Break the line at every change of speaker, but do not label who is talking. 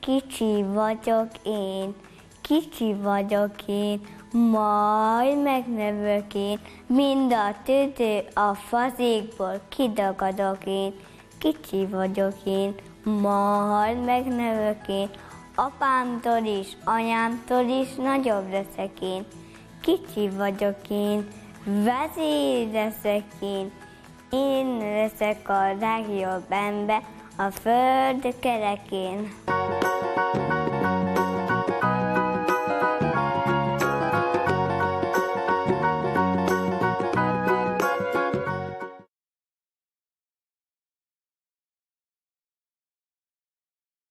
Kicsi vagyok én, kicsi vagyok én, majd megnövök én, mind a tüdő a fazékból kidagadok én. Kicsi vagyok én, majd megnövök én, apámtól is, anyámtól is nagyobb leszek én. Kicsi vagyok én, vezér leszek én, én leszek a legjobb ember a föld kerekén.